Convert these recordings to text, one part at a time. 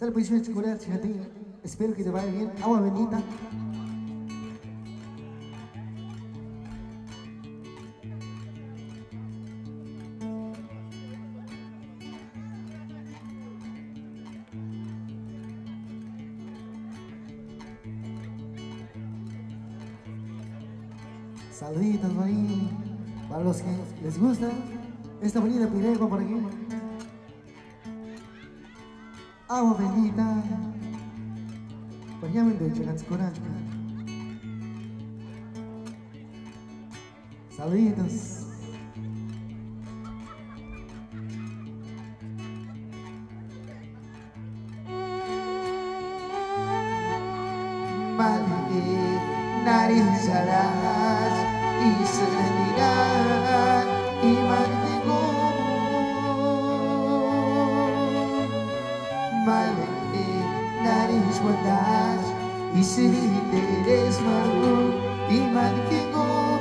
Sale pues el chicolea, chijatín. Espero que te vaya bien. Agua bendita. Saluditos, Marín. Para los que les gusta esta bonita piragua por aquí. Amo venita. Parliamo invece canzonaccia. Saludos. malene nariz mandaz Isirinde resmaru my kingo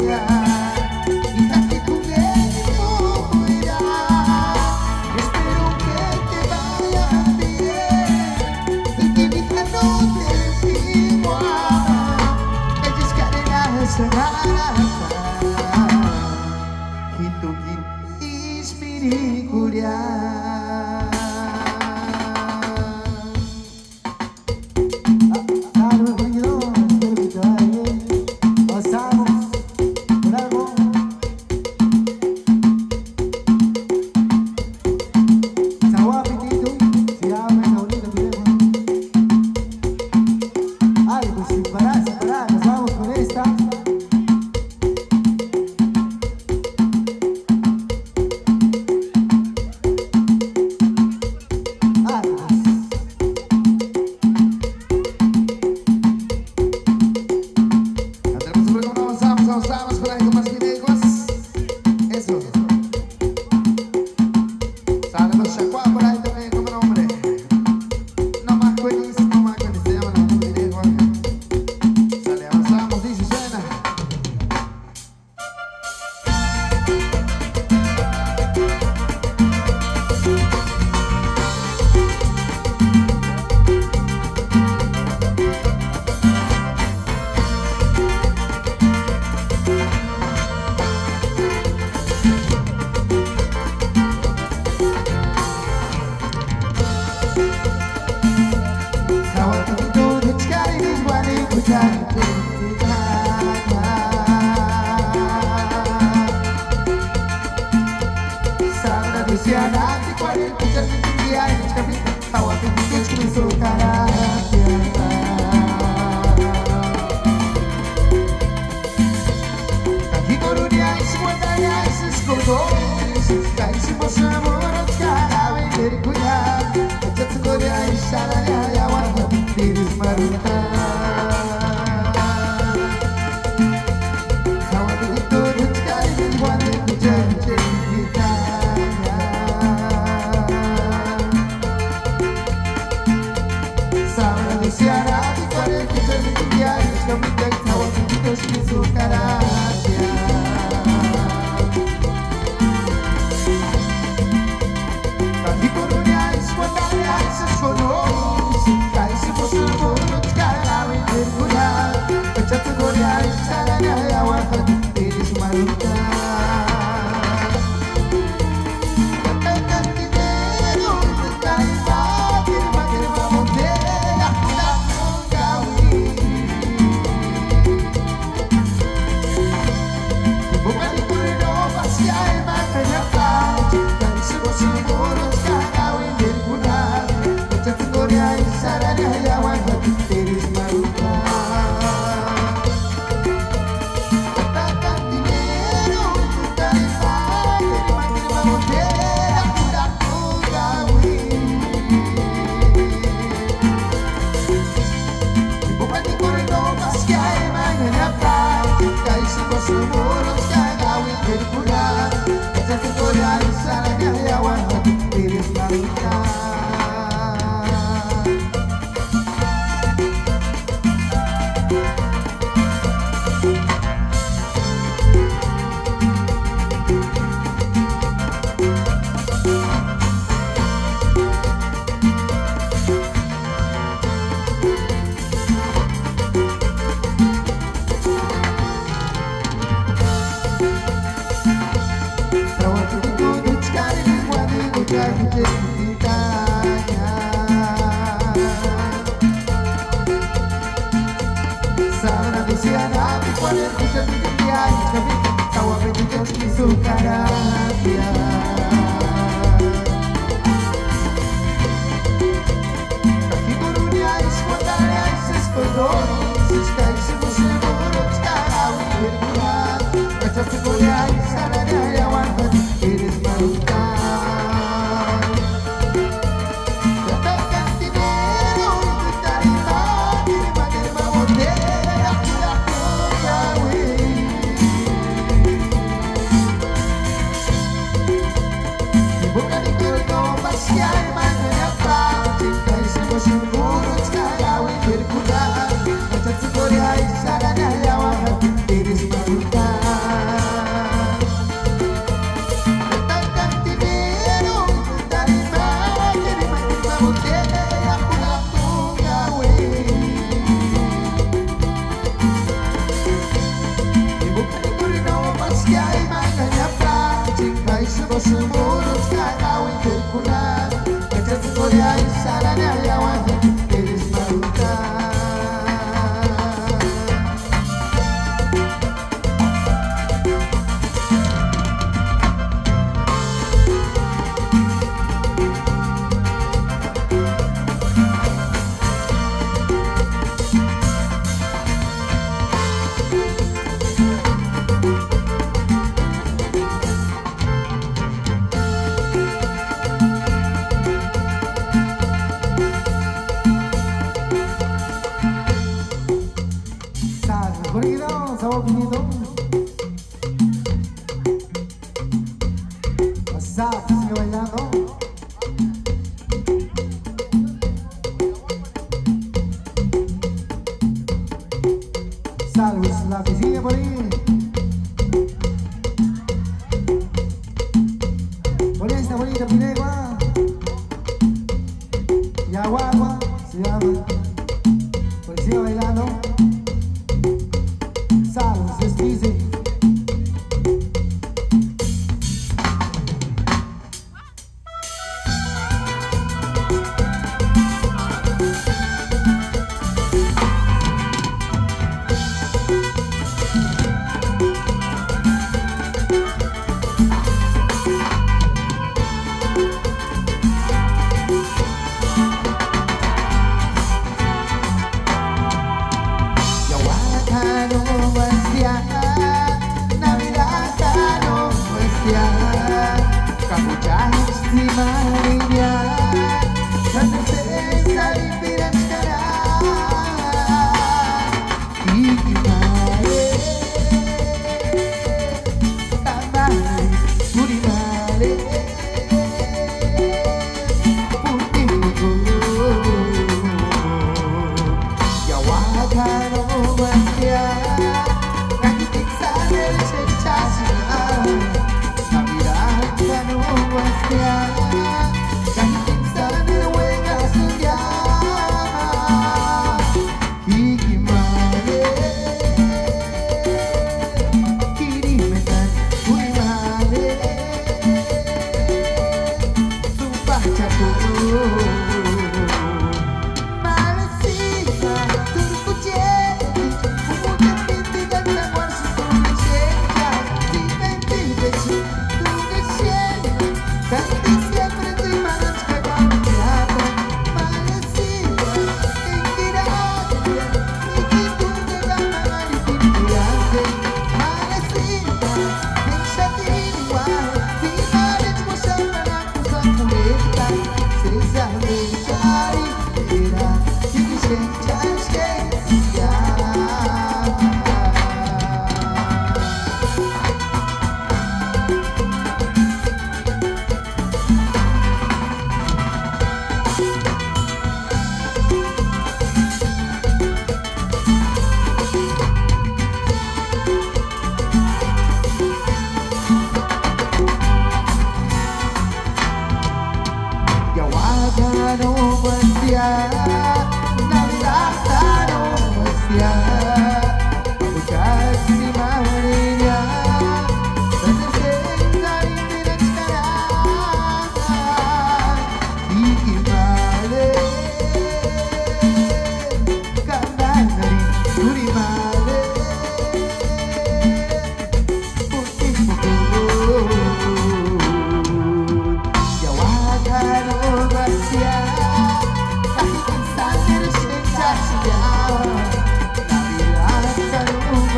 yeah. Gidon, Saob Gidon. It's easy.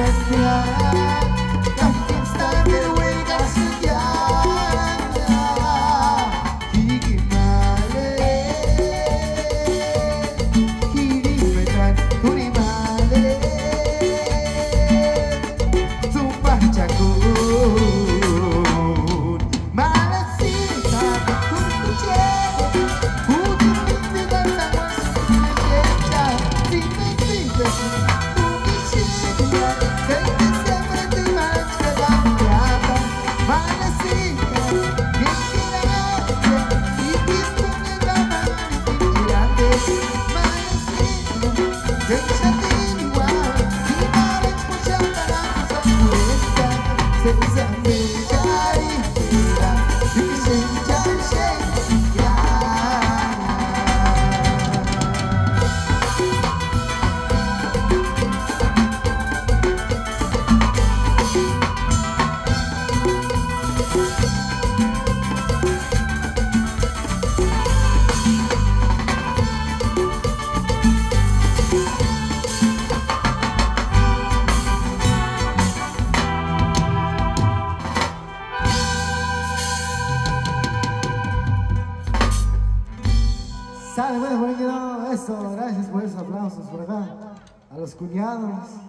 with your cunhados,